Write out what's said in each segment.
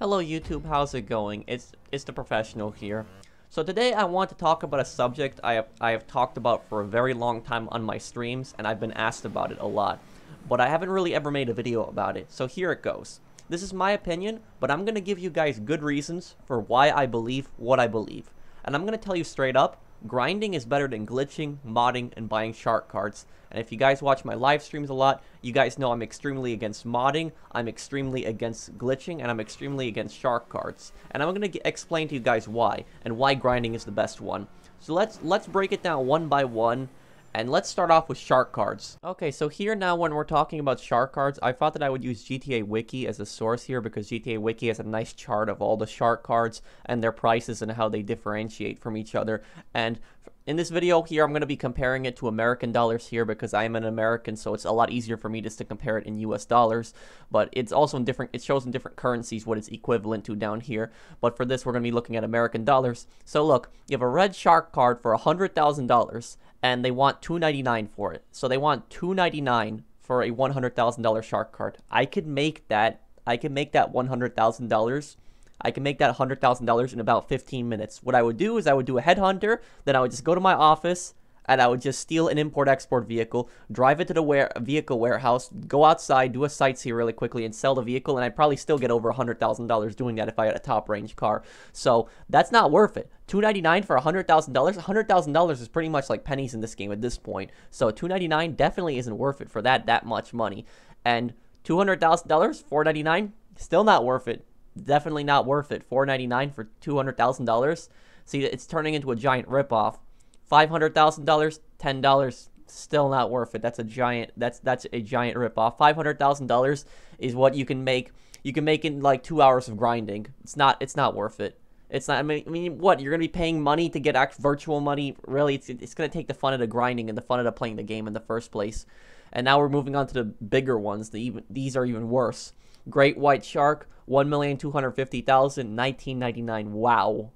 Hello YouTube, how's it going? It's it's the professional here. So today I want to talk about a subject I have I have talked about for a very long time on my streams and I've been asked about it a lot. But I haven't really ever made a video about it. So here it goes. This is my opinion, but I'm going to give you guys good reasons for why I believe what I believe. And I'm going to tell you straight up, grinding is better than glitching, modding, and buying shark cards. And if you guys watch my live streams a lot, you guys know I'm extremely against modding, I'm extremely against glitching, and I'm extremely against shark cards. And I'm going to explain to you guys why, and why grinding is the best one. So let's let's break it down one by one, and let's start off with shark cards. Okay, so here now when we're talking about shark cards, I thought that I would use GTA Wiki as a source here because GTA Wiki has a nice chart of all the shark cards and their prices and how they differentiate from each other. And in this video here, I'm going to be comparing it to American dollars here because I am an American, so it's a lot easier for me just to compare it in US dollars. But it's also in different, it shows in different currencies what it's equivalent to down here. But for this, we're going to be looking at American dollars. So look, you have a red shark card for $100,000 and they want 299 for it. So they want 299 for a $100,000 shark card. I could make that I can make that $100,000. I can make that $100,000 in about 15 minutes. What I would do is I would do a headhunter, then I would just go to my office, and I would just steal an import-export vehicle, drive it to the vehicle warehouse, go outside, do a Sightseer really quickly, and sell the vehicle, and I'd probably still get over $100,000 doing that if I had a top-range car. So that's not worth it. 299 for $100,000? $100,000 is pretty much like pennies in this game at this point. So 299 definitely isn't worth it for that that much money. And $200,000, 499 still not worth it. Definitely not worth it. 499 for $200,000. See, it's turning into a giant ripoff. Five hundred thousand dollars, ten dollars, still not worth it. That's a giant. That's that's a giant ripoff. Five hundred thousand dollars is what you can make. You can make in like two hours of grinding. It's not. It's not worth it. It's not. I mean, I mean, what you're gonna be paying money to get act virtual money? Really, it's it's gonna take the fun of the grinding and the fun of the playing the game in the first place. And now we're moving on to the bigger ones. The even these are even worse. Great white shark, one million two hundred fifty thousand, nineteen ninety nine. Wow,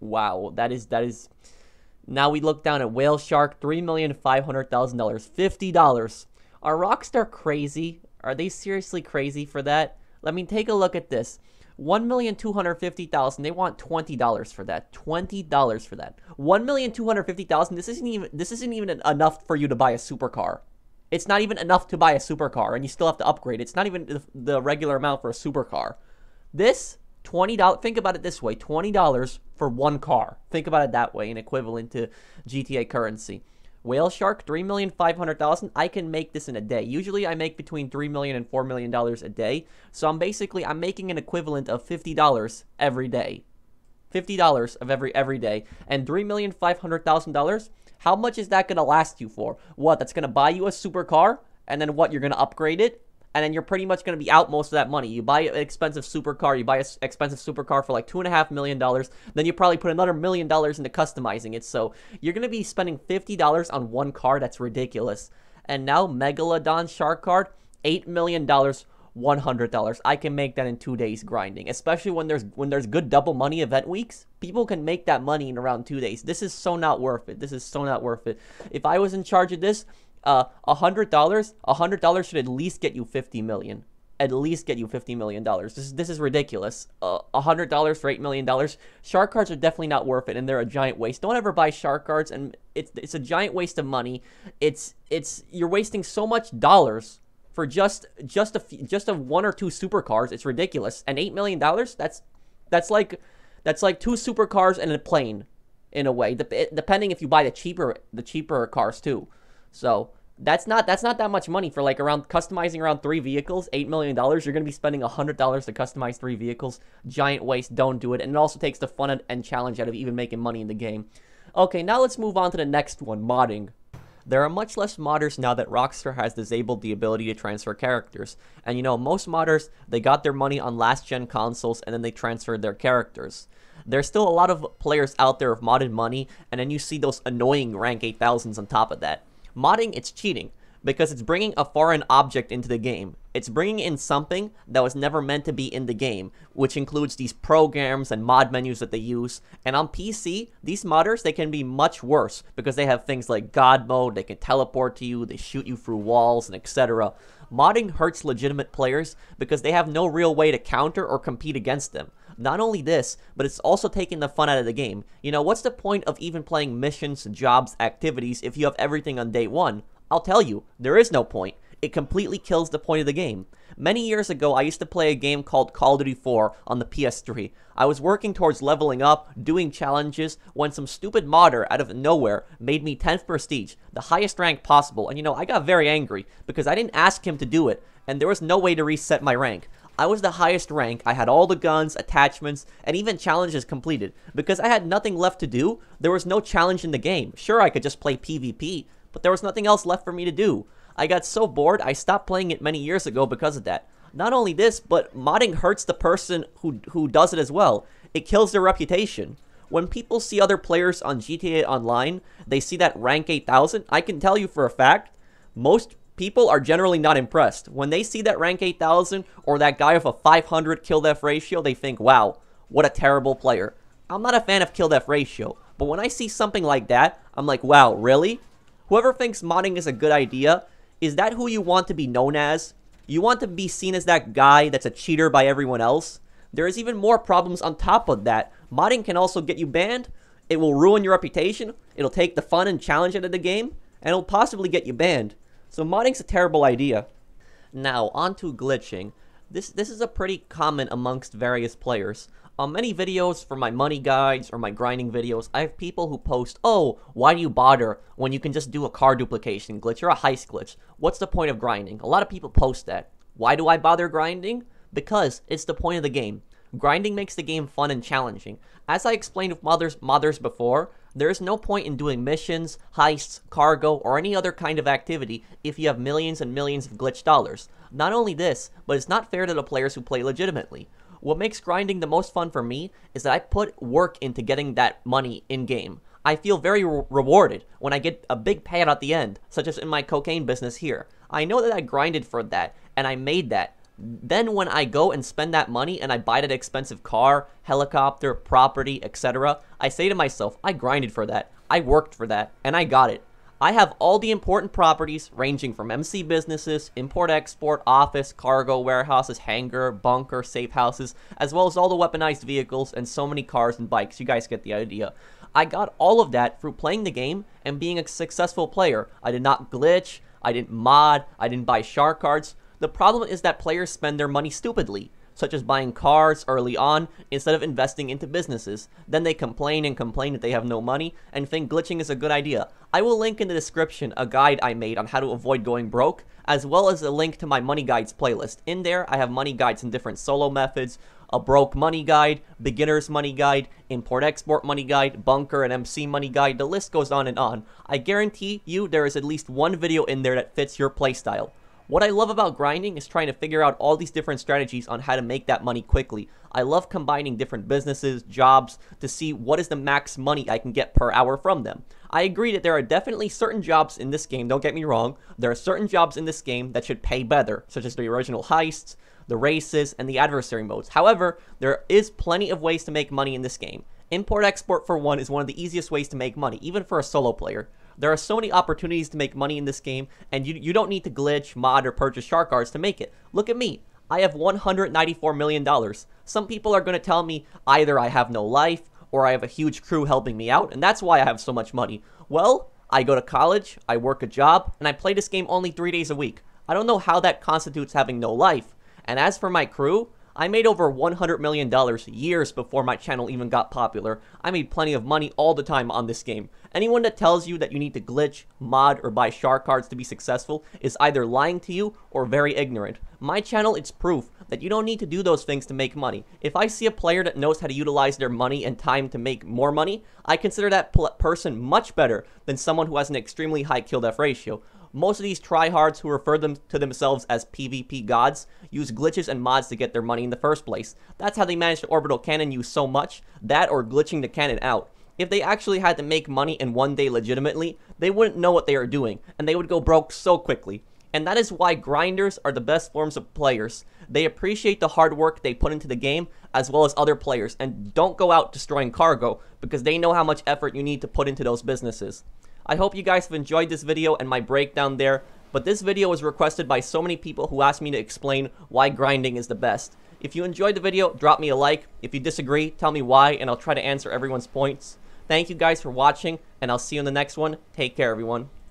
wow. That is that is now we look down at Whale Shark, $3,500,000, $50. Are Rockstar crazy? Are they seriously crazy for that? Let me take a look at this. One million two hundred fifty thousand. They want twenty dollars for that. Twenty dollars for that. One million two hundred fifty thousand. This isn't even. This isn't even enough for you to buy a supercar. It's not even enough to buy a supercar, and you still have to upgrade. It's not even the regular amount for a supercar. This $20 think about it this way $20 for one car. Think about it that way in equivalent to gta currency. Whale shark 3500000 i can make this in a day. Usually i make between 3 million and 4 million dollars a day. So i'm basically i'm making an equivalent of $50 every day. $50 of every every day. And $3,500,000 how much is that going to last you for? What that's going to buy you a supercar? And then what you're going to upgrade it and then you're pretty much going to be out most of that money. You buy an expensive supercar, you buy an expensive supercar for like two and a half million dollars, then you probably put another million dollars into customizing it. So you're going to be spending fifty dollars on one car. That's ridiculous. And now Megalodon Shark Card, eight million dollars. $100. I can make that in 2 days grinding. Especially when there's when there's good double money event weeks, people can make that money in around 2 days. This is so not worth it. This is so not worth it. If I was in charge of this, uh, a hundred dollars, a hundred dollars should at least get you fifty million. At least get you fifty million dollars. This is this is ridiculous. Uh, a hundred dollars for eight million dollars. Shark cards are definitely not worth it, and they're a giant waste. Don't ever buy shark cards, and it's it's a giant waste of money. It's it's you're wasting so much dollars for just just a just a one or two supercars. It's ridiculous. And eight million dollars. That's that's like that's like two supercars and a plane, in a way. Depending if you buy the cheaper the cheaper cars too. So that's not that's not that much money for like around customizing around three vehicles, eight million dollars. You're gonna be spending a hundred dollars to customize three vehicles. Giant waste. Don't do it. And it also takes the fun and challenge out of even making money in the game. Okay, now let's move on to the next one, modding. There are much less modders now that Rockstar has disabled the ability to transfer characters. And you know, most modders, they got their money on last gen consoles and then they transferred their characters. There's still a lot of players out there of modded money, and then you see those annoying rank 8000s on top of that. Modding, it's cheating because it's bringing a foreign object into the game. It's bringing in something that was never meant to be in the game, which includes these programs and mod menus that they use. And on PC, these modders, they can be much worse because they have things like God mode, they can teleport to you, they shoot you through walls, and etc. Modding hurts legitimate players because they have no real way to counter or compete against them. Not only this, but it's also taking the fun out of the game. You know, what's the point of even playing missions, jobs, activities if you have everything on day one? I'll tell you, there is no point. It completely kills the point of the game. Many years ago, I used to play a game called Call of Duty 4 on the PS3. I was working towards leveling up, doing challenges, when some stupid modder out of nowhere made me 10th prestige, the highest rank possible, and you know, I got very angry, because I didn't ask him to do it, and there was no way to reset my rank. I was the highest rank, I had all the guns, attachments, and even challenges completed. Because I had nothing left to do, there was no challenge in the game. Sure, I could just play PvP, but there was nothing else left for me to do. I got so bored, I stopped playing it many years ago because of that. Not only this, but modding hurts the person who, who does it as well. It kills their reputation. When people see other players on GTA Online, they see that rank 8000, I can tell you for a fact, most people are generally not impressed. When they see that rank 8000 or that guy with a 500 kill death ratio, they think, wow, what a terrible player. I'm not a fan of kill death ratio, but when I see something like that, I'm like, wow, really? Whoever thinks modding is a good idea is that who you want to be known as? You want to be seen as that guy that's a cheater by everyone else? There is even more problems on top of that. Modding can also get you banned. It will ruin your reputation. It'll take the fun and challenge out of the game. And it'll possibly get you banned. So modding's a terrible idea. Now, onto glitching. This, this is a pretty common amongst various players. Um, On many videos for my money guides or my grinding videos, I have people who post, oh, why do you bother when you can just do a car duplication glitch or a heist glitch? What's the point of grinding? A lot of people post that. Why do I bother grinding? Because it's the point of the game. Grinding makes the game fun and challenging. As I explained with modders, modders before, there is no point in doing missions, heists, cargo, or any other kind of activity if you have millions and millions of glitch dollars. Not only this, but it's not fair to the players who play legitimately. What makes grinding the most fun for me is that I put work into getting that money in-game. I feel very re rewarded when I get a big payout at the end, such as in my cocaine business here. I know that I grinded for that, and I made that. Then when I go and spend that money and I buy that expensive car, helicopter, property, etc., I say to myself, I grinded for that, I worked for that, and I got it. I have all the important properties ranging from MC businesses, import-export, office, cargo, warehouses, hangar, bunker, safe houses, as well as all the weaponized vehicles and so many cars and bikes. You guys get the idea. I got all of that through playing the game and being a successful player. I did not glitch, I didn't mod, I didn't buy shark cards. The problem is that players spend their money stupidly such as buying cars early on instead of investing into businesses. Then they complain and complain that they have no money and think glitching is a good idea. I will link in the description a guide I made on how to avoid going broke, as well as a link to my money guides playlist. In there, I have money guides in different solo methods, a broke money guide, beginner's money guide, import-export money guide, bunker and MC money guide, the list goes on and on. I guarantee you there is at least one video in there that fits your playstyle. What I love about grinding is trying to figure out all these different strategies on how to make that money quickly. I love combining different businesses, jobs, to see what is the max money I can get per hour from them. I agree that there are definitely certain jobs in this game, don't get me wrong, there are certain jobs in this game that should pay better, such as the original heists, the races, and the adversary modes. However, there is plenty of ways to make money in this game. Import-export for one is one of the easiest ways to make money, even for a solo player. There are so many opportunities to make money in this game, and you, you don't need to glitch, mod, or purchase shark cards to make it. Look at me. I have $194 million. Some people are going to tell me either I have no life, or I have a huge crew helping me out, and that's why I have so much money. Well, I go to college, I work a job, and I play this game only three days a week. I don't know how that constitutes having no life. And as for my crew, I made over $100 million years before my channel even got popular. I made plenty of money all the time on this game. Anyone that tells you that you need to glitch, mod, or buy shark cards to be successful is either lying to you or very ignorant. My channel is proof that you don't need to do those things to make money. If I see a player that knows how to utilize their money and time to make more money, I consider that person much better than someone who has an extremely high kill death ratio. Most of these tryhards who refer them to themselves as PvP gods use glitches and mods to get their money in the first place. That's how they managed to orbital cannon you so much, that or glitching the cannon out. If they actually had to make money in one day legitimately, they wouldn't know what they are doing, and they would go broke so quickly. And that is why grinders are the best forms of players. They appreciate the hard work they put into the game, as well as other players, and don't go out destroying cargo, because they know how much effort you need to put into those businesses. I hope you guys have enjoyed this video and my breakdown there. But this video was requested by so many people who asked me to explain why grinding is the best. If you enjoyed the video, drop me a like. If you disagree, tell me why, and I'll try to answer everyone's points. Thank you guys for watching, and I'll see you in the next one. Take care, everyone.